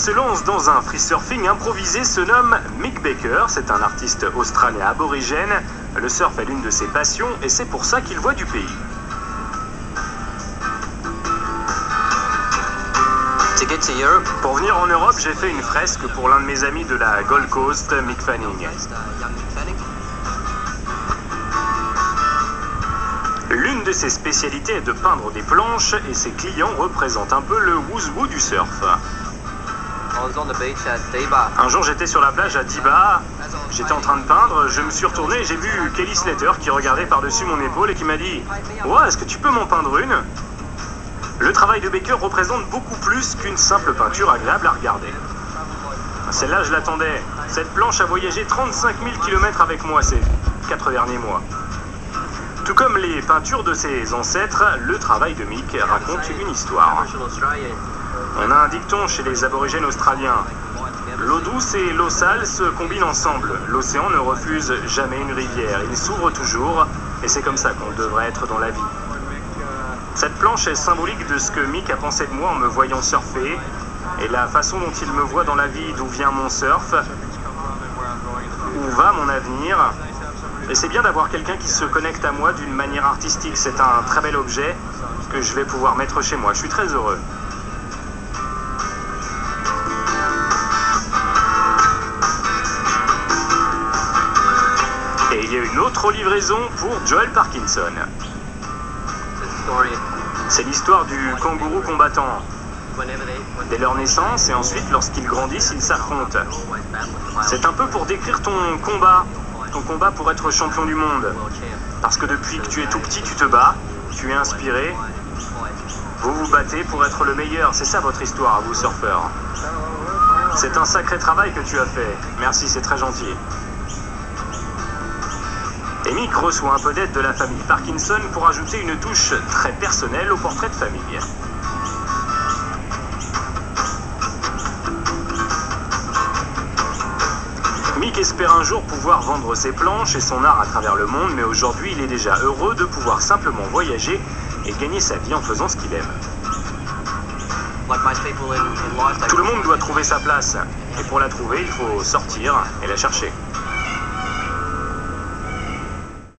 se lance dans un free surfing improvisé se nomme Mick Baker. C'est un artiste australien aborigène. Le surf est l'une de ses passions et c'est pour ça qu'il voit du pays. Pour venir en Europe, j'ai fait une fresque pour l'un de mes amis de la Gold Coast, Mick Fanning. L'une de ses spécialités est de peindre des planches et ses clients représentent un peu le wouzou du surf. Un jour j'étais sur la plage à Diba, j'étais en train de peindre, je me suis retourné et j'ai vu Kelly Slater qui regardait par-dessus mon épaule et qui m'a dit « Ouais, est-ce que tu peux m'en peindre une ?» Le travail de Baker représente beaucoup plus qu'une simple peinture agréable à regarder. Celle-là, je l'attendais. Cette planche a voyagé 35 000 km avec moi ces quatre derniers mois. Tout comme les peintures de ses ancêtres, le travail de Mick raconte une histoire. On a un dicton chez les aborigènes australiens. L'eau douce et l'eau sale se combinent ensemble. L'océan ne refuse jamais une rivière, il s'ouvre toujours, et c'est comme ça qu'on devrait être dans la vie. Cette planche est symbolique de ce que Mick a pensé de moi en me voyant surfer, et la façon dont il me voit dans la vie, d'où vient mon surf, où va mon avenir. Et c'est bien d'avoir quelqu'un qui se connecte à moi d'une manière artistique. C'est un très bel objet que je vais pouvoir mettre chez moi. Je suis très heureux. Et il y a une autre livraison pour Joel Parkinson. C'est l'histoire du kangourou combattant. Dès leur naissance et ensuite lorsqu'ils grandissent, ils s'affrontent. C'est un peu pour décrire ton combat, ton combat pour être champion du monde. Parce que depuis que tu es tout petit, tu te bats, tu es inspiré. Vous vous battez pour être le meilleur, c'est ça votre histoire vous surfeurs. C'est un sacré travail que tu as fait. Merci, c'est très gentil. Et Mick reçoit un peu d'aide de la famille Parkinson pour ajouter une touche très personnelle au portrait de famille. Mick espère un jour pouvoir vendre ses planches et son art à travers le monde, mais aujourd'hui il est déjà heureux de pouvoir simplement voyager et gagner sa vie en faisant ce qu'il aime. Tout le monde doit trouver sa place, et pour la trouver, il faut sortir et la chercher.